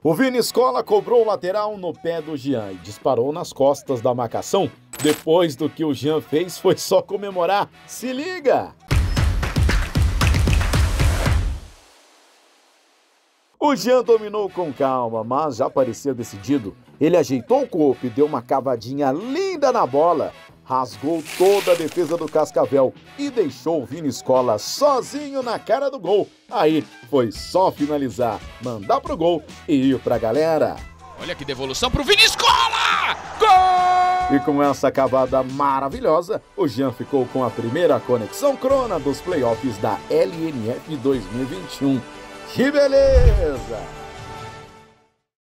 O Vini Escola cobrou o lateral no pé do Jean e disparou nas costas da marcação. Depois do que o Jean fez, foi só comemorar. Se liga! O Jean dominou com calma, mas já parecia decidido. Ele ajeitou o corpo e deu uma cavadinha linda na bola. Rasgou toda a defesa do Cascavel e deixou o Vini Escola sozinho na cara do gol. Aí foi só finalizar, mandar pro gol e ir pra galera. Olha que devolução pro Vini Escola! Gol! E com essa cavada maravilhosa, o Jean ficou com a primeira conexão crona dos playoffs da LNF 2021. Que beleza!